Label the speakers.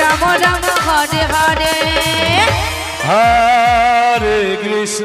Speaker 1: Ram Ram Hare Hare.
Speaker 2: Hare Krishna.